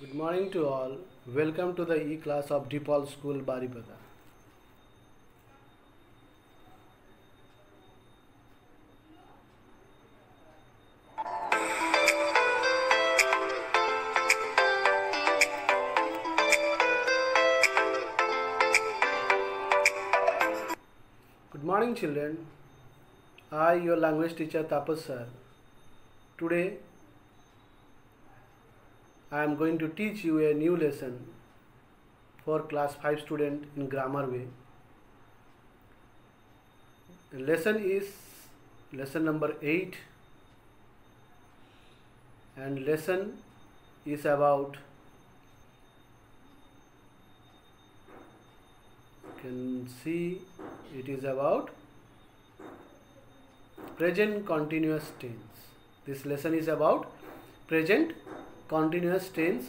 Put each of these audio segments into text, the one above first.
Good morning to all. Welcome to the e-class of DePaul School Baripada. Good morning children. I your language teacher Tapas sir. Today I am going to teach you a new lesson for class 5 student in grammar way. Lesson is lesson number 8 and lesson is about can see it is about present continuous tense. This lesson is about present continuous tense.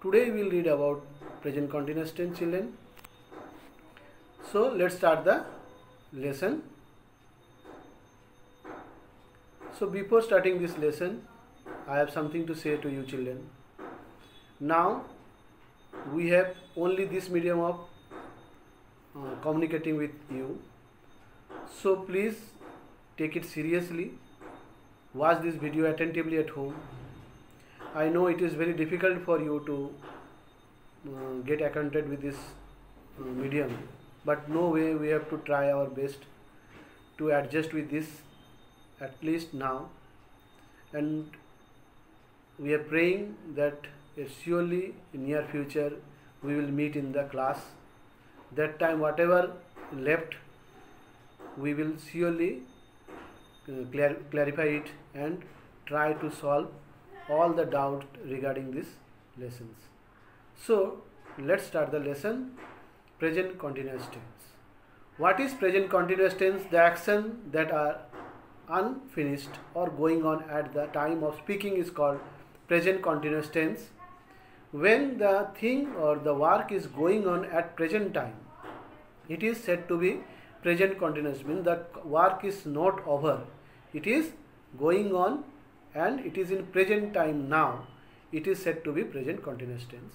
Today we will read about present continuous tense children. So let's start the lesson. So before starting this lesson, I have something to say to you children. Now we have only this medium of uh, communicating with you. So please take it seriously. Watch this video attentively at home I know it is very difficult for you to uh, get acquainted with this uh, medium, but no way we have to try our best to adjust with this at least now. And we are praying that surely in near future we will meet in the class. That time, whatever left, we will surely uh, clar- clarify it and try to solve all the doubt regarding these lessons. So let's start the lesson present continuous tense. What is present continuous tense? The action that are unfinished or going on at the time of speaking is called present continuous tense. When the thing or the work is going on at present time, it is said to be present continuous means the work is not over. It is going on and it is in present time now it is said to be present continuous tense.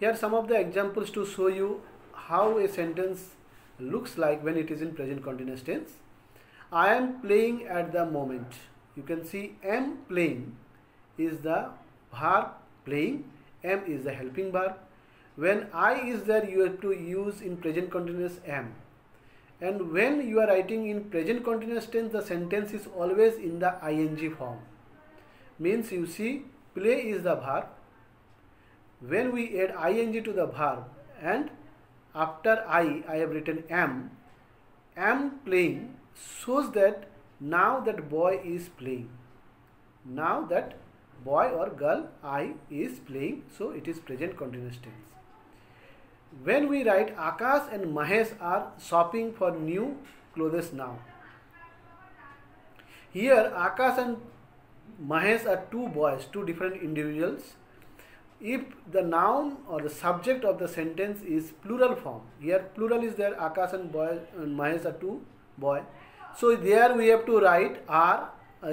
Here some of the examples to show you how a sentence looks like when it is in present continuous tense. I am playing at the moment. You can see am playing is the verb playing. Am is the helping verb. When i is there you have to use in present continuous am and when you are writing in present continuous tense the sentence is always in the ing form means you see play is the verb. When we add ing to the verb and after i i have written am am playing shows that now that boy is playing. Now that boy or girl i is playing so it is present continuous tense. When we write akash and mahesh are shopping for new clothes now. Here akash and Mahesh are two boys, two different individuals. If the noun or the subject of the sentence is plural form, here plural is there, Akash and boy and Mahesh are two boy. So there we have to write are uh,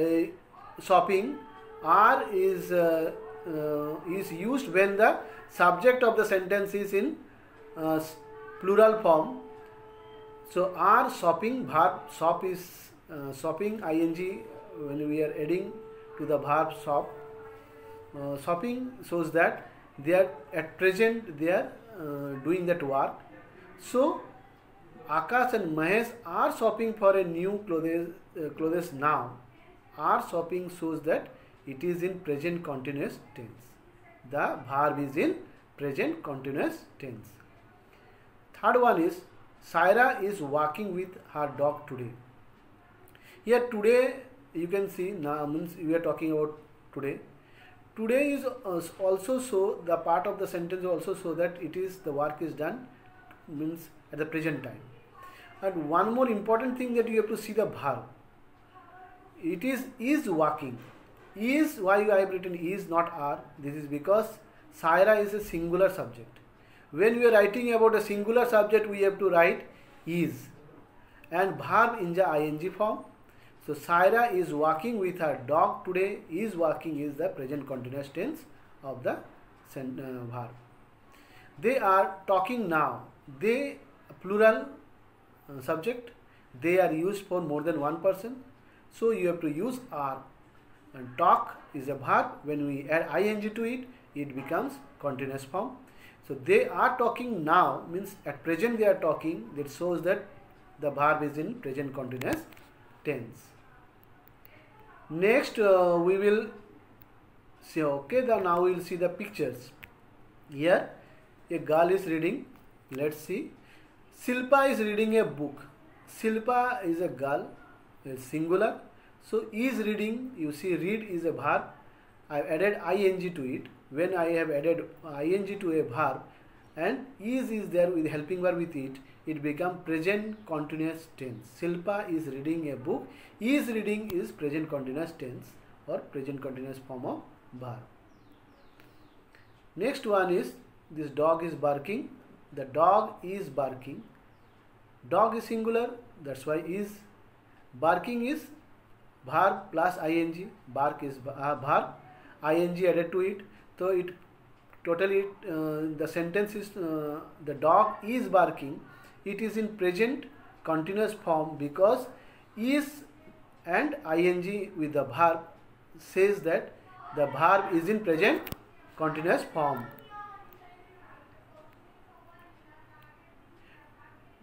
shopping. Are is uh, uh, is used when the subject of the sentence is in uh, plural form. So are shopping verb shop is uh, shopping ing when we are adding to the verb shop. Uh, shopping shows that they are at present they are uh, doing that work. So Akash and Mahesh are shopping for a new clothes, uh, clothes now. Are shopping shows that it is in present continuous tense. The verb is in present continuous tense. Third one is Saira is walking with her dog today. Here today you can see now means we are talking about today. Today is also so the part of the sentence also so that it is the work is done means at the present time. And one more important thing that you have to see the verb it is is working. Is why I have written is not are. This is because Saira is a singular subject. When we are writing about a singular subject we have to write is. And verb in the ing form so Saira is walking with her dog today. Is walking is the present continuous tense of the uh, verb. They are talking now. They plural uh, subject. They are used for more than one person. So you have to use are. And talk is a verb. When we add ing to it, it becomes continuous form. So they are talking now means at present they are talking. That shows that the verb is in present continuous tense. Next uh, we will see. Okay, the now we will see the pictures. Here a girl is reading. Let's see. Silpa is reading a book. Silpa is a girl, is singular. So is reading. You see, read is a verb. I have added ing to it. When I have added ing to a verb, and is is there with helping verb with it, it become present continuous tense. Silpa is reading a book. Is reading is present continuous tense or present continuous form of verb. Next one is this dog is barking. The dog is barking. Dog is singular. That's why is barking is verb plus ing. Bark is uh, ing added to it. So it totally uh, the sentence is uh, the dog is barking. It is in present continuous form because is and ing with the verb says that the verb is in present continuous form.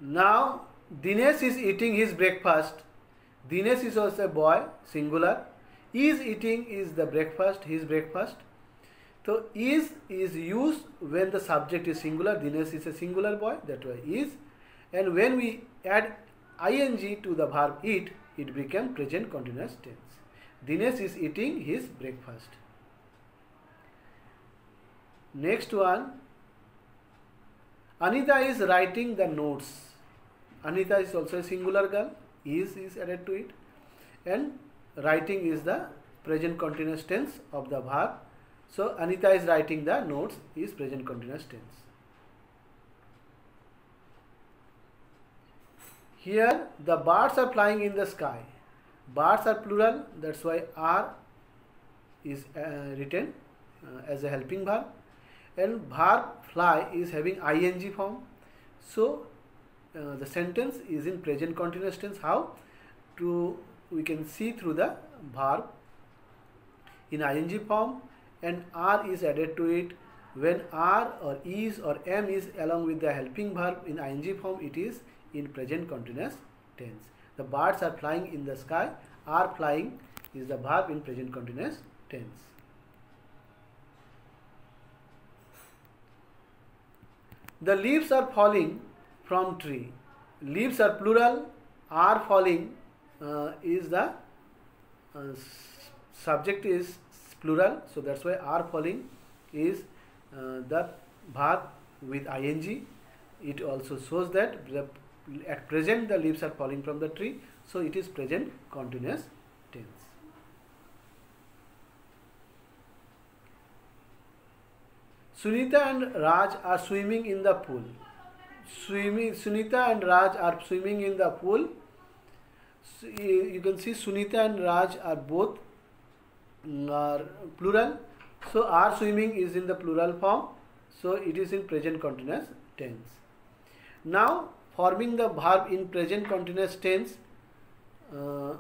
Now Dinesh is eating his breakfast. Dinesh is also a boy, singular. Is eating is the breakfast, his breakfast. So is is used when the subject is singular. Dinesh is a singular boy, that way is. And when we add ing to the verb eat, it became present continuous tense. Dinesh is eating his breakfast. Next one, Anita is writing the notes. Anita is also a singular girl. Is is added to it, and writing is the present continuous tense of the verb. So Anita is writing the notes is present continuous tense. Here the birds are flying in the sky. Birds are plural. That's why are is uh, written uh, as a helping verb, and verb fly is having ing form. So uh, the sentence is in present continuous tense. How? To we can see through the verb in ing form and r is added to it. When r or is or am is along with the helping verb in ing form, it is in present continuous tense. The birds are flying in the sky. Are flying is the verb in present continuous tense. The leaves are falling from tree. Leaves are plural. Are falling uh, is the uh, subject is plural. So that's why are falling is uh, the verb with ing. It also shows that the, at present the leaves are falling from the tree. So it is present continuous tense. Sunita and Raj are swimming in the pool. Swimming, Sunita and Raj are swimming in the pool. You can see Sunita and Raj are both mm, are plural. So are swimming is in the plural form. So it is in present continuous tense. Now forming the verb in present continuous tense, uh,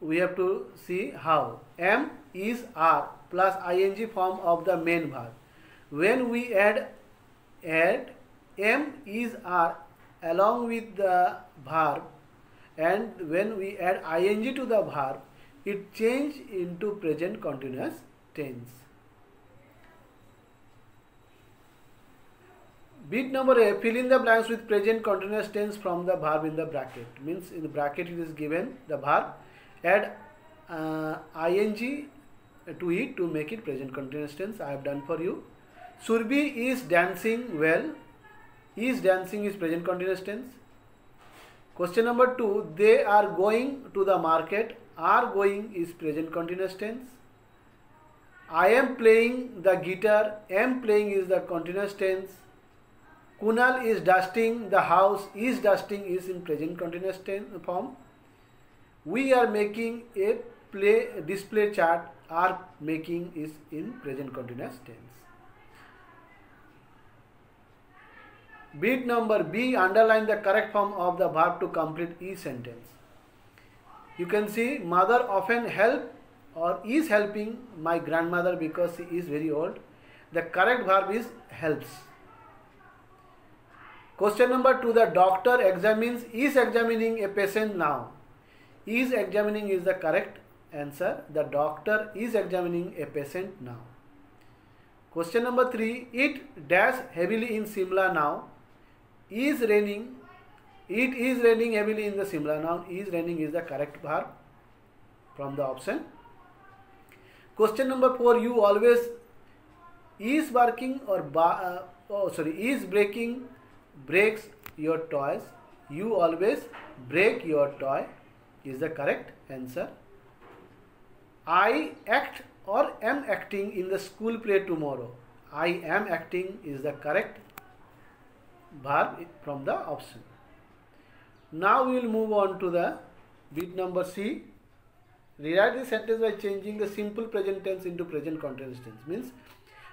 we have to see how. Am is are plus ing form of the main verb. When we add add am is are along with the verb and when we add ing to the verb it change into present continuous tense. Bit number A, fill in the blanks with present continuous tense from the verb in the bracket. Means in the bracket it is given the verb, add uh, ing to it to make it present continuous tense. I have done for you. Surbi is dancing well. Is dancing is present continuous tense. Question number two, they are going to the market. Are going is present continuous tense. I am playing the guitar. Am playing is the continuous tense. Kunal is dusting the house. Is dusting is in present continuous tense form. We are making a play display chart. Are making is in present continuous tense. Bit number B underline the correct form of the verb to complete each sentence. You can see mother often help or is helping my grandmother because she is very old. The correct verb is helps. Question number two the doctor examines is examining a patient now. Is examining is the correct answer. The doctor is examining a patient now. Question number three it dash heavily in Simla now. Is raining. It is raining heavily in the Simla now. Is raining is the correct verb from the option. Question number four you always is barking or ba- uh, oh sorry is breaking breaks your toys. You always break your toy is the correct answer. I act or am acting in the school play tomorrow. I am acting is the correct verb from the option. Now we will move on to the bit number C. Rewrite the sentence by changing the simple present tense into present continuous tense. Means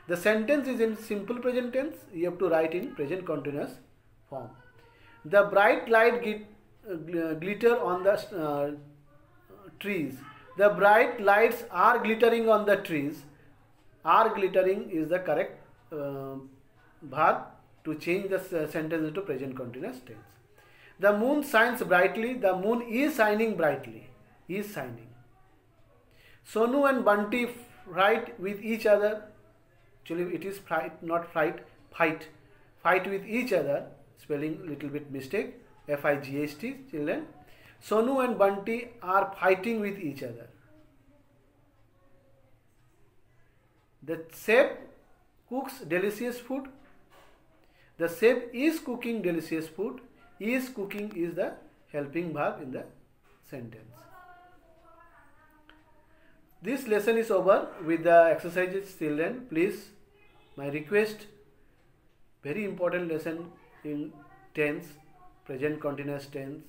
the sentence is in simple present tense. You have to write in present continuous form. The bright light glit, uh, glitter on the uh, trees. The bright lights are glittering on the trees. Are glittering is the correct uh, verb to change the sentence into present continuous tense. The moon shines brightly. The moon is shining brightly. Is shining. Sonu and Bunty fight with each other. Actually, it is not fight. Fight. Fight with each other. Spelling little bit mistake. F I G H T. Children. Sonu and Bunty are fighting with each other. The chef cooks delicious food. The chef is cooking delicious food. Is cooking is the helping verb in the sentence. This lesson is over with the exercises children. Please, my request, very important lesson in tense, present continuous tense.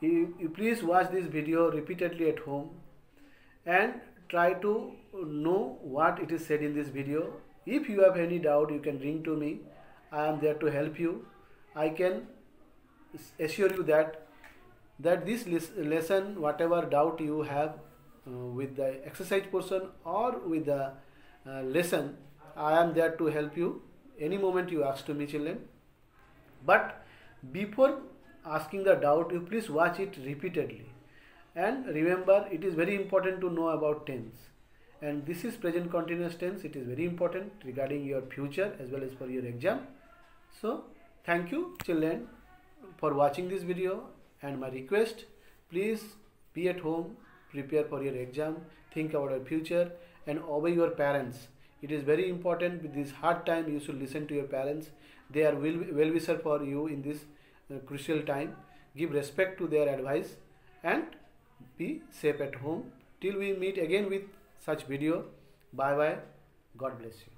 You, you please watch this video repeatedly at home and try to know what it is said in this video. If you have any doubt, you can ring to me. I am there to help you. I can assure you that that this lesson, whatever doubt you have uh, with the exercise portion or with the uh, lesson, I am there to help you. Any moment you ask to me, children. But before asking the doubt, you please watch it repeatedly. And remember, it is very important to know about tense. And this is present continuous tense. It is very important regarding your future as well as for your exam. So, thank you, children, for watching this video. And my request, please be at home, prepare for your exam, think about your future, and obey your parents. It is very important with this hard time. You should listen to your parents. They are well, well wisher for you in this uh, crucial time. Give respect to their advice and be safe at home. Till we meet again with such video. Bye bye. God bless you.